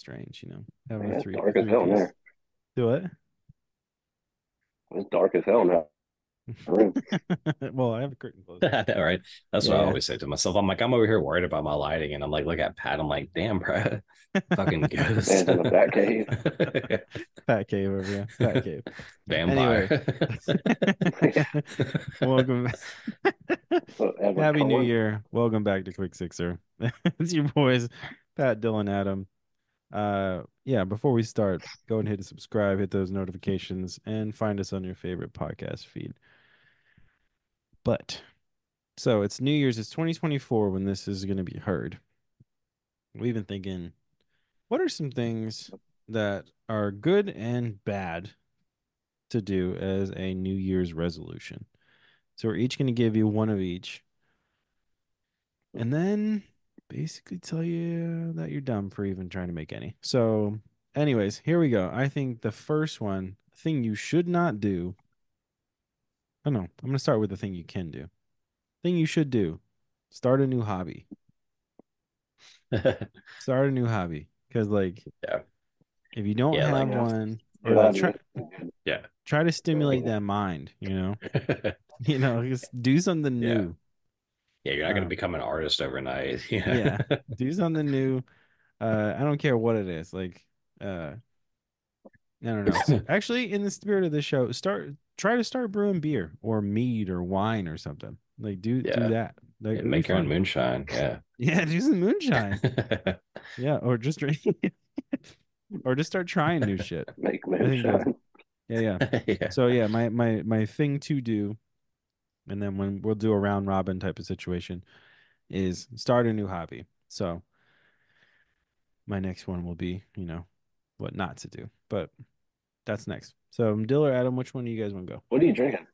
strange, you know. Having Yeah, a it's three, dark as hell in there. Do it. It's dark as hell now. Well, I have a curtain closed. I know, right? That's what I always say to myself. I'm like, I'm over here worried about my lighting, and I'm like, look at Pat. I'm like, damn, bro, fucking ghost. Stands in the bat cave. Fat cave over here. Fat cave. Vampire. Welcome. Whatever Happy New. Year. Welcome back to Quick Sixer. it's your boys, Pat, Dylan, Adam. Uh yeah, before we start, go and hit subscribe, hit those notifications, and find us on your favorite podcast feed. But so it's New Year's, it's 2024 when this is gonna be heard. We've been thinking, what are some things that are good and bad to do as a New Year's resolution? So we're each gonna give you one of each and then basically tell you that you're dumb for even trying to make any. So, anyways, here we go. I think the first one thing you should not do. Oh no, I'm gonna start with the thing you can do. Thing you should do: start a new hobby. Start a new hobby because, like, Yeah. if you don't Yeah, have one, or Yeah, like, try, mean, try to stimulate that mind. You know, you know, just do something Yeah. new. Yeah, you're not going Um, to become an artist overnight. know? yeah do something new uh i don't care what it is like uh i don't know So actually in the spirit of the show start try to start brewing beer or mead or wine or something like do Yeah. do that like, Yeah, make your own moonshine. Yeah. yeah do some moonshine yeah or just drink or just start trying new shit Make moonshine. yeah yeah yeah. so yeah my my my thing to do and then when we'll do a round robin type of situation is start a new hobby. So my next one will be you know what not to do but that's next. So dill or adam which one do you guys want to go? What are you drinking?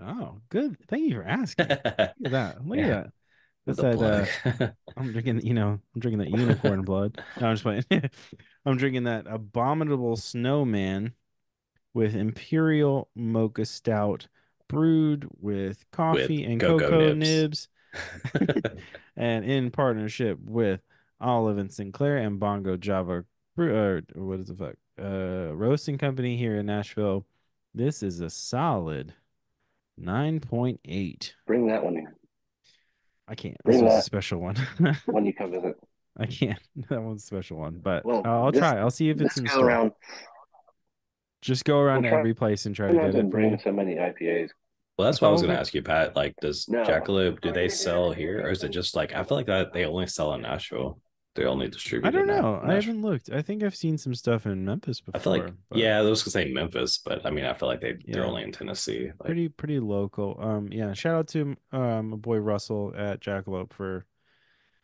oh good. Thank you for asking. Look at that. Look Yeah. at that that's The that uh, i'm drinking you know i'm drinking that unicorn blood. No i'm just playing. I'm drinking that abominable snowman with imperial mocha stout brewed with coffee and cocoa cocoa nibs. nibs and in partnership with Olive and Sinclair and Bongo Java Brew, or what is the fuck? Uh, roasting company here in Nashville. This is a solid nine point eight. Bring that one in I can't. This Bring was a special one. when you come visit. I can't. That one's a special one, but Well, I'll, I'll this- try. I'll see if it's in go store. around. Just go around We'll try- every place and try Try to get it for bring so many IPAs. Well, that's what I was going to ask you, Pat. Like, does No. Jackalope do they sell here, or is it just like I feel like that they only sell in Nashville? They only distribute. I don't know. I haven't looked. I think I've seen some stuff in Memphis before. I feel like but- yeah, I was gonna say Memphis, but I mean, I feel like they they're Yeah. only in Tennessee. Like, pretty pretty local. Um, yeah. Shout out to um my boy Russell at Jackalope for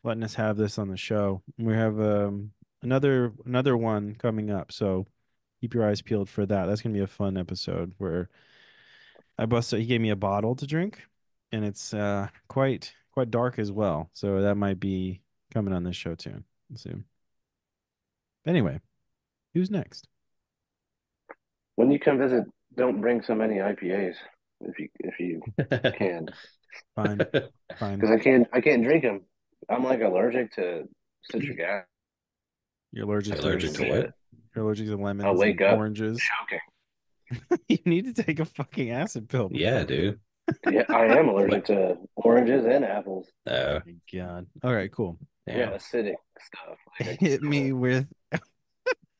letting us have this on the show. We have um another another one coming up, so keep your eyes peeled for that. That's gonna be a fun episode where I busted. He gave me a bottle to drink, and it's uh quite quite dark as well. So that might be coming on this show too soon. Anyway, who's next? When you come visit, don't bring so many IPAs if you if you can, Fine, fine. because I can't I can't drink them. I'm like allergic to citric acid. You're allergic, Allergic to to what? You're allergic to lemons. I'll wake and up Oranges. Okay, you need to take a fucking acid pill. yeah, dude. Yeah, I am allergic to oranges and apples. Uh, Oh my god. All right, cool. Yeah, yeah. acidic stuff. Like, Hit me with. you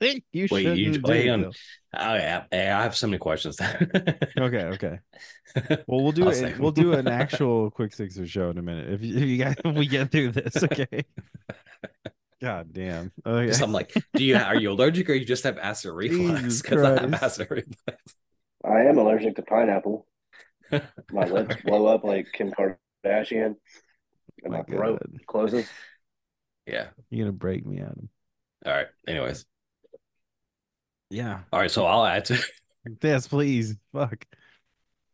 Wait, you- shouldn't wait, do hang on. Oh yeah, Hey, I have so many questions. Okay, okay. Well, we'll do it. We'll do an actual quick sixer show in a minute. If you, if you guys, if we get through this, okay. God damn. Oh, okay. Just, I'm like, do you are you allergic or you just have acid reflux? Because I have Christ. acid reflux. I am allergic to pineapple. My lips blow up like Kim Kardashian, and My my throat God. closes. Yeah. You're gonna break me, Adam. All right. Anyways. Yeah. All right. So I'll add to Yes, please. Fuck.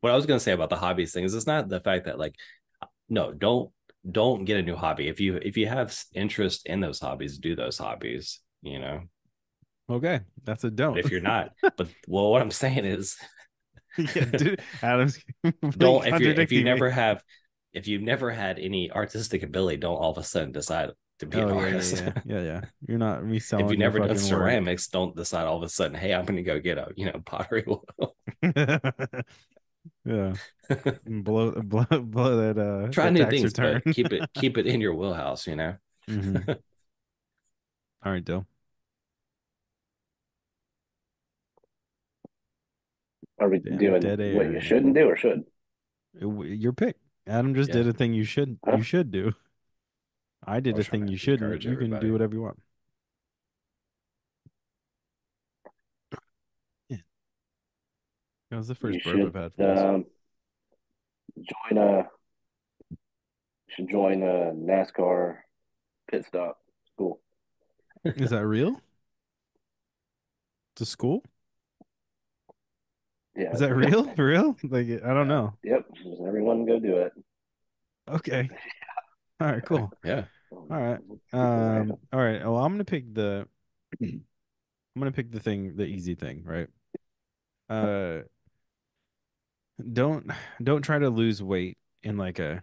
what I was gonna say about the hobbies thing is it's not the fact that like no, don't don't get a new hobby. If you if you have interest in those hobbies, do those hobbies, you know. Okay, that's a don't. But if you're not, but well, what I'm saying is yeah, dude, Adam's don't if you if you me. never have if you've never had any artistic ability, don't all of a sudden decide to be Oh an yeah, yeah, artist. yeah, yeah, yeah. You're not reselling. if you've never done fucking work. ceramics, don't decide all of a sudden, hey, I'm gonna go get a you know pottery. Yeah, And blow, blow, blow that. Uh, Try that new tax things, return. but keep it keep it in your wheelhouse, you know. Mhm. All right, Dill. Are we Damn, doing what air. you shouldn't do or should? W- Your pick. Adam just did a thing you should Huh? you should do. I did I a thing you shouldn't. encourage You can everybody. do whatever you want. That was the first you burp should I've had for this. um, join a should join a NASCAR pit stop school. Is that real? To school? Yeah, Is that real? For real? Like I don't know. Yep, just everyone go do it. Okay. All right, cool. Yeah. All right. Um all right. Well, I'm going to pick the I'm going to pick the thing the easy thing, right? Uh don't don't try to lose weight in like a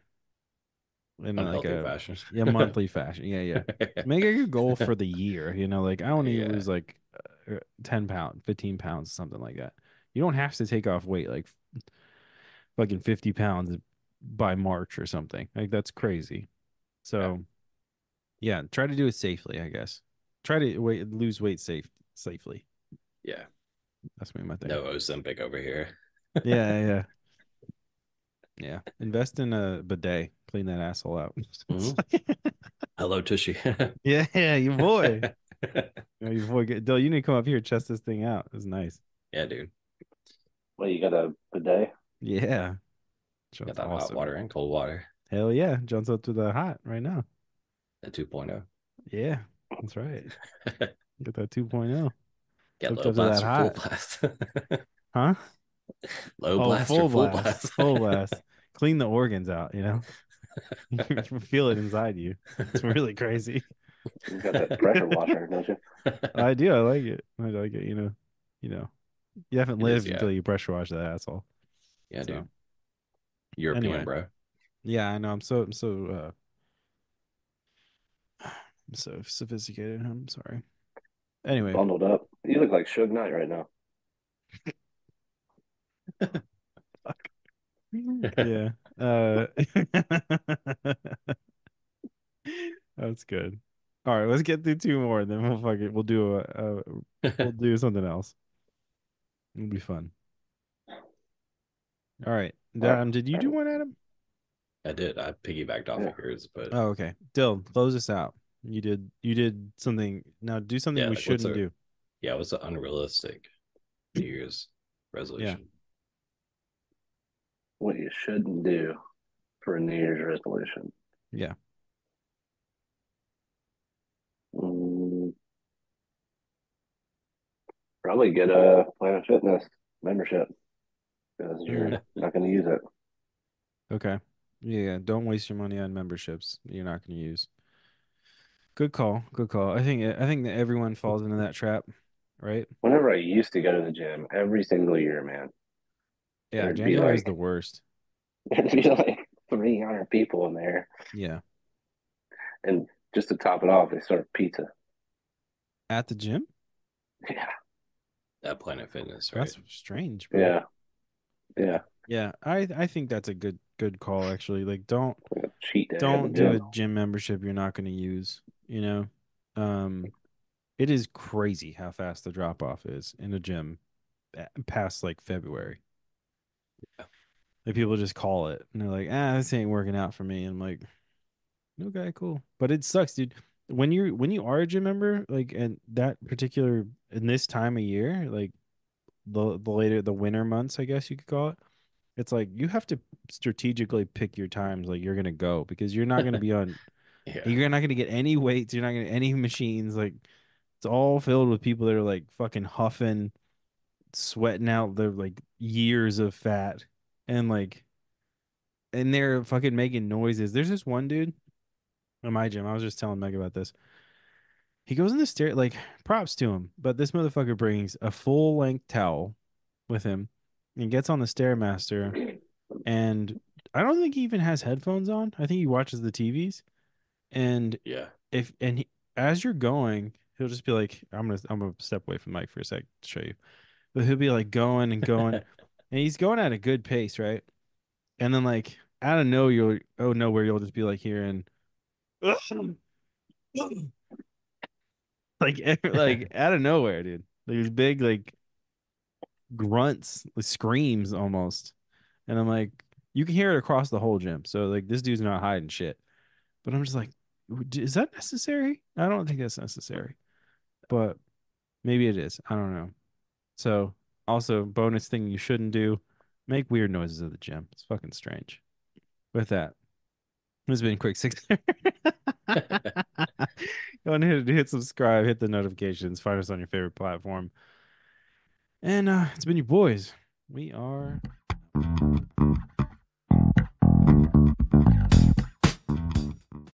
in like a fashion. yeah, monthly fashion. Yeah, yeah. Make a goal for the year. You know, like I want to Yeah. lose like uh, ten pounds, fifteen pounds, something like that. You don't have to take off weight like fucking fifty pounds by March or something. Like that's crazy. So, yeah, try to do it safely. I guess. Try to wait, lose weight safe safely. yeah. That's me my thing. No Ozempic over here. Yeah, yeah, yeah. Invest in a bidet. Clean that asshole out. Mm-hmm. Hello, Tushy. yeah, yeah, you boy. Yeah, you boy. Get, Dill, you need to come up here test this thing out. It's nice. yeah, dude. Well, you got a bidet. Yeah. Got Sounds that hot water and cold water Hell yeah. Jumps up to the hot right now. at 2.0. Yeah. That's right. Get that 2.0. Get Hooked low up to that blast or full hot. blast. Huh? low oh, blast full or full blast. blast. Full blast. Clean the organs out, you know? you feel it inside you. It's really crazy. You got that pressure washer, don't you? I do. I like it. I like it. You know, you know, you haven't It is, lived yeah. until you pressure wash that asshole. yeah, So, dude. European, Anyway. bro. Yeah, I know. I'm so, I'm so, uh, I'm so sophisticated. I'm sorry. Anyway, Bundled up. You look like Suge Knight right now. yeah. Uh, that's good. All right, let's get through two more, and then we'll fuck it. We'll do a, a we'll do something else. It'll be fun. All right, All right. Adam, did you do one, Adam? I did. I piggybacked off Yeah. of yours, but Oh, okay. Dill, close this out. You did. You did something. Now do something Yeah, we like, shouldn't a- do. yeah, it was an unrealistic New Year's resolution. What you shouldn't do for a New Year's resolution. Yeah. Mm, probably get a Planet Fitness membership because you're not going to use it. Okay. Yeah. Don't waste your money on memberships you're not going to use. Good call. Good call. I think. I think that everyone falls into that trap, right? Whenever I used to go to the gym every single year, man, Yeah. There'd be January is the worst. there'd be like 300 people in there. Yeah. And just to top it off, they serve pizza. At the gym. Yeah. At Planet Fitness, right? That's strange. Bro. Yeah. Yeah. Yeah. I I think that's a good good call actually. Like don't cheat don't do a gym. gym membership you're not going to use, you know. Um it is crazy how fast the drop off is in a gym past like February. Yeah. Like people just call it and they're like, "Ah, this ain't working out for me." And I'm like, "Okay, cool." But it sucks, dude. When you're when you are a gym member, like and that particular in this time of year, like the the later the winter months, I guess you could call it. It's like you have to strategically pick your times like you're gonna go because you're not gonna be on Yeah. you're not gonna get any weights, you're not gonna get any machines. Like it's all filled with people that are like fucking huffing, sweating out the like years of fat, and like, and they're fucking making noises. There's this one dude at my gym. I was just telling Meg about this. He goes in the stair, like props to him, but this motherfucker brings a full length towel with him and gets on the stairmaster and I don't think he even has headphones on. I think he watches the TVs and Yeah. if and he, as you're going, he'll just be like, I'm gonna I'm gonna step away from mic for a sec to show you. But he'll be like going and going, and he's going at a good pace, right? And then like out of nowhere, you'll oh nowhere, you'll just be like hearing, like like out of nowhere, dude. These big like grunts, like screams almost, and I'm like, you can hear it across the whole gym. So like this dude's not hiding shit. But I'm just like, is that necessary? I don't think that's necessary, but maybe it is. I don't know. So also bonus thing you shouldn't do: make weird noises at the gym. It's fucking strange. With that, this has been quick six. Go ahead and hit, hit subscribe, hit the notifications, find us on your favorite platform. And uh, it's been your boys. We are.